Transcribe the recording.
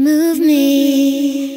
Move me.